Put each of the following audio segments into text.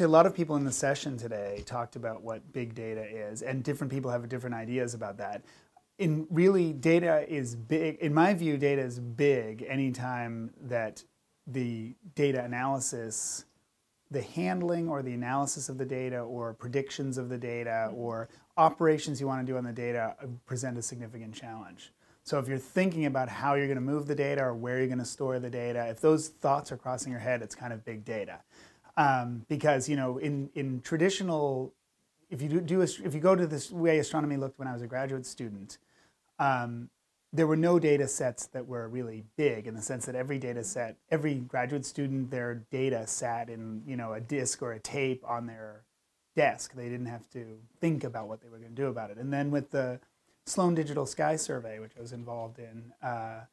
actually, a lot of people in the session today talked about what big data is, and different people have different ideas about that. In really, data is big. In my view, data is big anytime that the data analysis, the handling or the analysis of the data, or predictions of the data, or operations you want to do on the data uh, present a significant challenge. So if you're thinking about how you're going to move the data or where you're going to store the data, if those thoughts are crossing your head, it's kind of big data. Um, because you know, in in traditional, if you do, do if you go to this way astronomy looked when I was a graduate student, um, there were no data sets that were really big in the sense that every data set, every graduate student, their data sat in you know a disk or a tape on their desk. They didn't have to think about what they were going to do about it. And then with the Sloan Digital Sky Survey, which I was involved in, uh,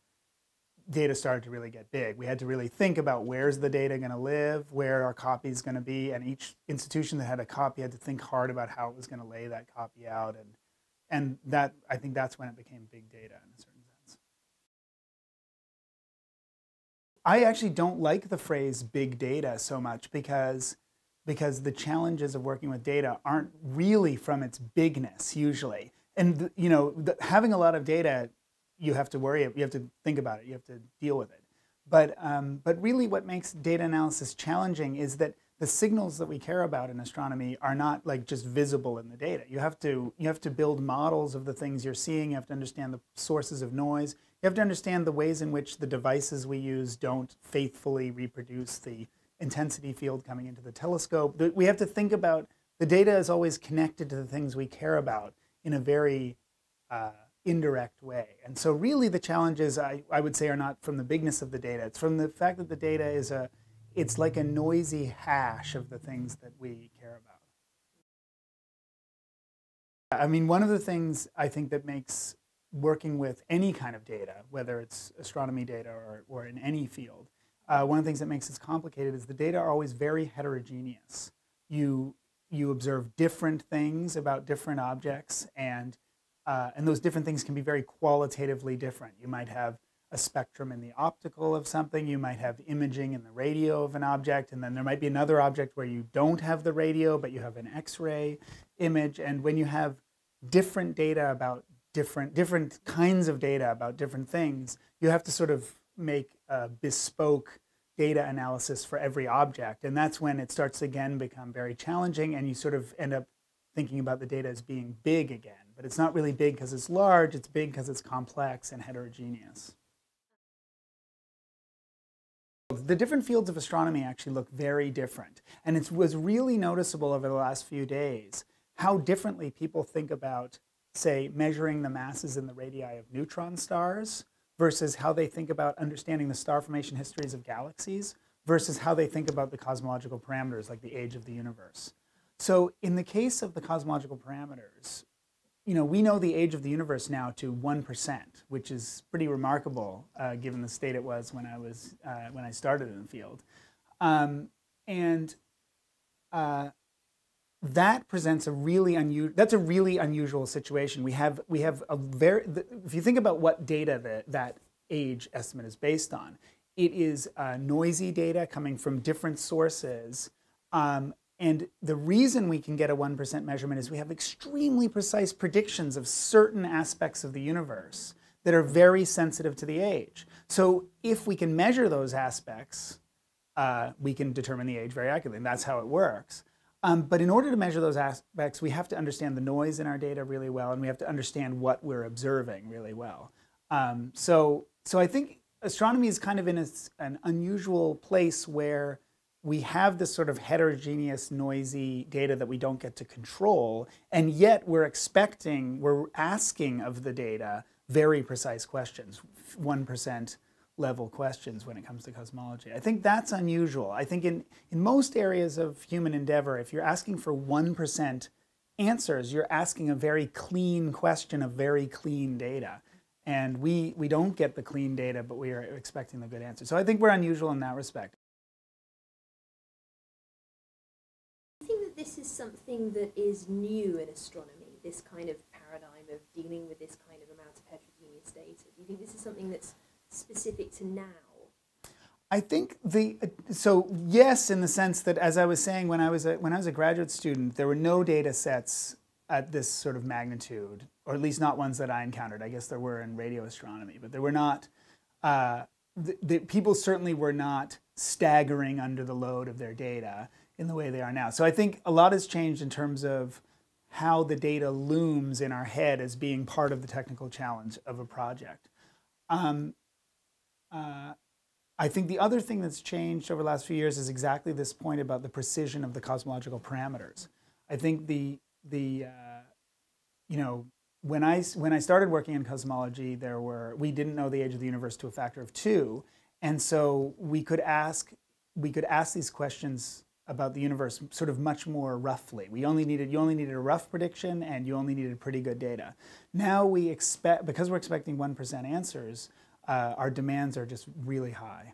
data started to really get big. We had to really think about where's the data going to live, where our copy is going to be, and each institution that had a copy had to think hard about how it was going to lay that copy out, and and that I think that's when it became big data in a certain sense. I actually don't like the phrase big data so much because because the challenges of working with data aren't really from its bigness usually. And you know, having a lot of data you have to worry, you have to think about it, you have to deal with it. But, um, but really what makes data analysis challenging is that the signals that we care about in astronomy are not like just visible in the data. You have to, you have to build models of the things you're seeing, you have to understand the sources of noise, you have to understand the ways in which the devices we use don't faithfully reproduce the intensity field coming into the telescope. We have to think about the data is always connected to the things we care about in a very uh, indirect way. And so really the challenges I, I would say are not from the bigness of the data. It's from the fact that the data is a, it's like a noisy hash of the things that we care about. I mean, one of the things I think that makes working with any kind of data, whether it's astronomy data or, or in any field, uh, one of the things that makes this complicated is the data are always very heterogeneous. You, you observe different things about different objects, and uh, and those different things can be very qualitatively different. You might have a spectrum in the optical of something, you might have imaging in the radio of an object, and then there might be another object where you don't have the radio, but you have an X-ray image. And when you have different data about different, different kinds of data about different things, you have to sort of make a bespoke data analysis for every object. And that's when it starts again become very challenging and you sort of end up thinking about the data as being big again. But it's not really big because it's large, it's big because it's complex and heterogeneous. The different fields of astronomy actually look very different. And it was really noticeable over the last few days how differently people think about, say, measuring the masses and the radii of neutron stars versus how they think about understanding the star formation histories of galaxies versus how they think about the cosmological parameters like the age of the universe. So in the case of the cosmological parameters, you know, we know the age of the universe now to 1%, which is pretty remarkable uh, given the state it was when I, was, uh, when I started in the field. Um, and uh, that presents a really unusual, that's a really unusual situation. We have, we have a very, if you think about what data that, that age estimate is based on, it is uh, noisy data coming from different sources um, and the reason we can get a 1% measurement is we have extremely precise predictions of certain aspects of the universe that are very sensitive to the age. So if we can measure those aspects, uh, we can determine the age very accurately, and that's how it works. Um, but in order to measure those aspects, we have to understand the noise in our data really well, and we have to understand what we're observing really well. Um, so, so I think astronomy is kind of in a, an unusual place where we have this sort of heterogeneous, noisy data that we don't get to control, and yet we're expecting, we're asking of the data very precise questions, 1% level questions when it comes to cosmology. I think that's unusual. I think in, in most areas of human endeavor, if you're asking for 1% answers, you're asking a very clean question of very clean data. And we, we don't get the clean data, but we are expecting the good answer. So I think we're unusual in that respect. This is something that is new in astronomy, this kind of paradigm of dealing with this kind of amount of heterogeneous data? Do you think this is something that's specific to now? I think the so yes, in the sense that as I was saying when I was a, when I was a graduate student, there were no data sets at this sort of magnitude, or at least not ones that I encountered. I guess there were in radio astronomy, but there were not. Uh, the, the, people certainly were not staggering under the load of their data in the way they are now. So I think a lot has changed in terms of how the data looms in our head as being part of the technical challenge of a project. Um, uh, I think the other thing that's changed over the last few years is exactly this point about the precision of the cosmological parameters. I think the the uh, you know when I when I started working in cosmology, there were we didn't know the age of the universe to a factor of two, and so we could ask we could ask these questions about the universe sort of much more roughly. We only needed you only needed a rough prediction and you only needed pretty good data. Now we expect because we're expecting one percent answers uh, our demands are just really high.